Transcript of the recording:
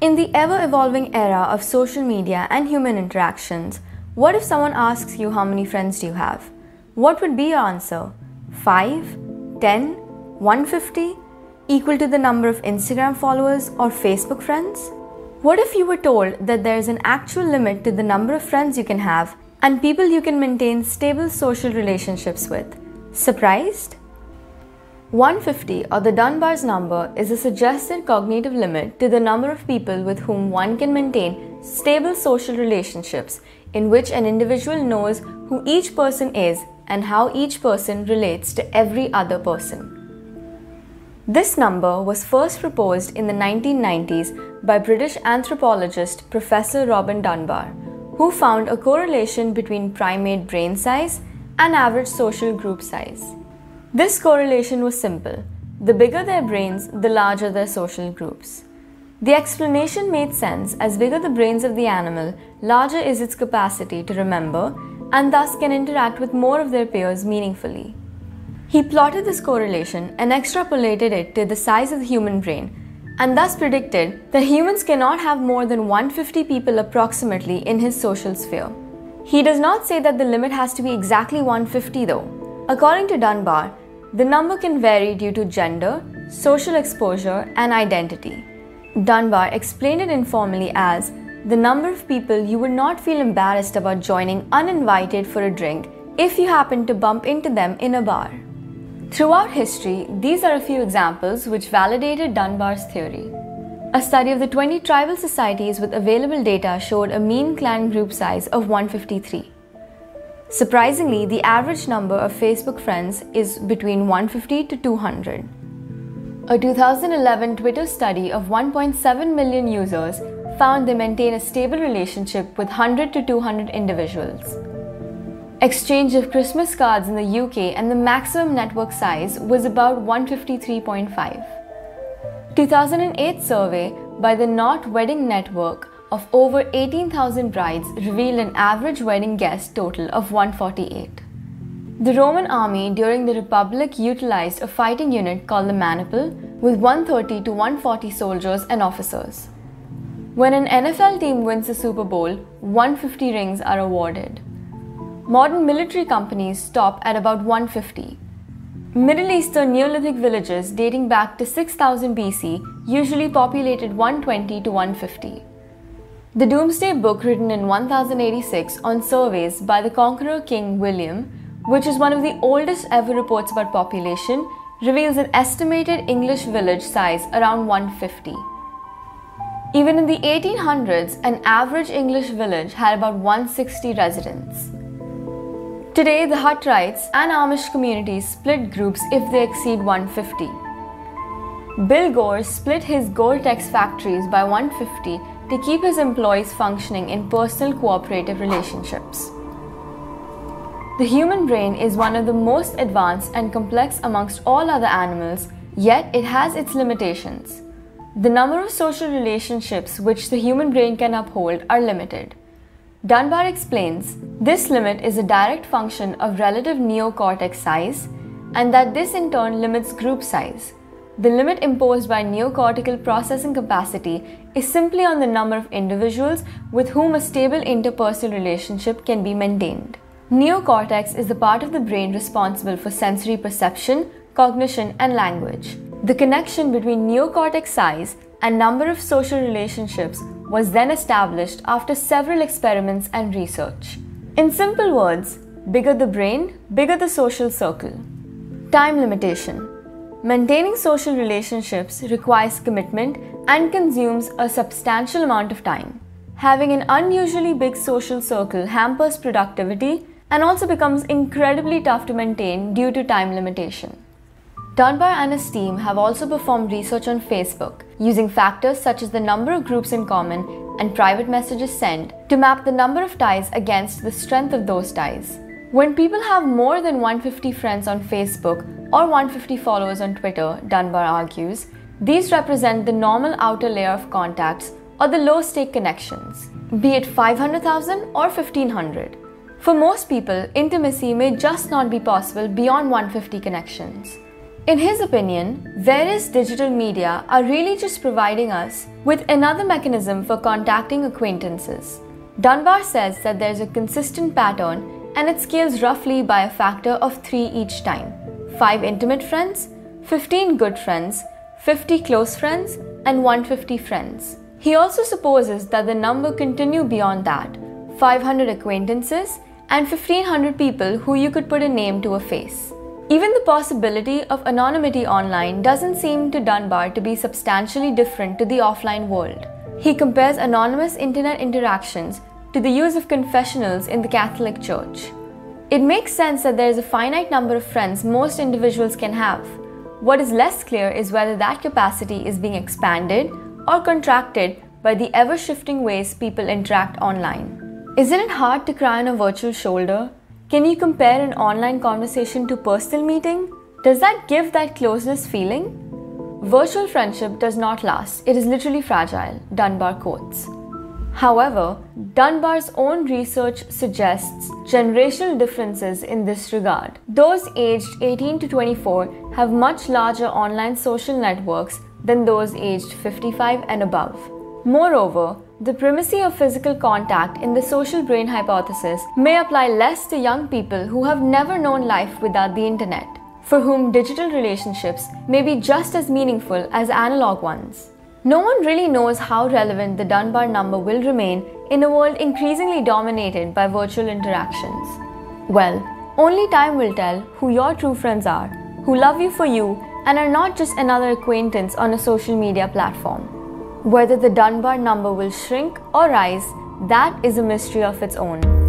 In the ever evolving era of social media and human interactions, what if someone asks you how many friends do you have? What would be your answer? 5, 10, 150, equal to the number of Instagram followers or Facebook friends? What if you were told that there is an actual limit to the number of friends you can have and people you can maintain stable social relationships with? Surprised? 150 or the Dunbar's number is a suggested cognitive limit to the number of people with whom one can maintain stable social relationships in which an individual knows who each person is and how each person relates to every other person. This number was first proposed in the 1990s by British anthropologist Professor Robin Dunbar, who found a correlation between primate brain size and average social group size. This correlation was simple the bigger their brains, the larger their social groups. The explanation made sense as bigger the brains of the animal, larger is its capacity to remember and thus can interact with more of their peers meaningfully. He plotted this correlation and extrapolated it to the size of the human brain, and thus predicted that humans cannot have more than 150 people approximately in his social sphere. He does not say that the limit has to be exactly 150 though. According to Dunbar, the number can vary due to gender, social exposure, and identity. Dunbar explained it informally as the number of people you would not feel embarrassed about joining uninvited for a drink if you happen to bump into them in a bar. Throughout history, these are a few examples which validated Dunbar's theory. A study of the 20 tribal societies with available data showed a mean clan group size of 153. Surprisingly, the average number of Facebook friends is between 150 to 200. A 2011 Twitter study of 1.7 million users found they maintain a stable relationship with 100 to 200 individuals. Exchange of Christmas cards in the UK and the maximum network size was about 153.5. 2008 survey by the Knot Wedding Network of over 18,000 brides revealed an average wedding guest total of 148. The Roman army during the Republic utilized a fighting unit called the Maniple with 130 to 140 soldiers and officers. When an NFL team wins the Super Bowl, 150 rings are awarded. Modern military companies stop at about 150. Middle Eastern Neolithic villages dating back to 6000 BC usually populated 120 to 150. The Domesday Book, written in 1086 on surveys by the conqueror King William, which is one of the oldest ever reports about population, reveals an estimated English village size around 150. Even in the 1800s, an average English village had about 160 residents. Today, the Hutterites and Amish communities split groups if they exceed 150. Bill Gore split his Gore-Tex factories by 150 to keep his employees functioning in personal cooperative relationships. The human brain is one of the most advanced and complex amongst all other animals, yet it has its limitations. The number of social relationships which the human brain can uphold are limited. Dunbar explains this limit is a direct function of relative neocortex size and that this in turn limits group size. The limit imposed by neocortical processing capacity is simply on the number of individuals with whom a stable interpersonal relationship can be maintained. Neocortex is the part of the brain responsible for sensory perception, cognition, and language. The connection between neocortex size and number of social relationships was then established after several experiments and research. In simple words, bigger the brain, bigger the social circle. Time limitation. Maintaining social relationships requires commitment and consumes a substantial amount of time. Having an unusually big social circle hampers productivity and also becomes incredibly tough to maintain due to time limitation. Dunbar and his team have also performed research on Facebook using factors such as the number of groups in common and private messages sent to map the number of ties against the strength of those ties. When people have more than 150 friends on Facebook or 150 followers on Twitter, Dunbar argues, these represent the normal outer layer of contacts or the low stake connections, be it 500,000 or 1500. For most people, intimacy may just not be possible beyond 150 connections. In his opinion, various digital media are really just providing us with another mechanism for contacting acquaintances. Dunbar says that there's a consistent pattern and it scales roughly by a factor of 3 each time 5 intimate friends, 15 good friends, 50 close friends, and 150 friends. He also supposes that the number continue beyond that 500 acquaintances and 1500 people who you could put a name to a face. Even the possibility of anonymity online doesn't seem to Dunbar to be substantially different to the offline world. He compares anonymous internet interactions to the use of confessionals in the Catholic Church. It makes sense that there is a finite number of friends most individuals can have. What is less clear is whether that capacity is being expanded or contracted by the ever shifting ways people interact online. Isn't it hard to cry on a virtual shoulder can you compare an online conversation to personal meeting? Does that give that closeness feeling? Virtual friendship does not last. It is literally fragile, Dunbar quotes. However, Dunbar's own research suggests generational differences in this regard. Those aged 18 to 24 have much larger online social networks than those aged 55 and above. Moreover, the primacy of physical contact in the social brain hypothesis may apply less to young people who have never known life without the internet, for whom digital relationships may be just as meaningful as analog ones. No one really knows how relevant the Dunbar number will remain in a world increasingly dominated by virtual interactions. Well, only time will tell who your true friends are, who love you for you and are not just another acquaintance on a social media platform. Whether the Dunbar number will shrink or rise, that is a mystery of its own.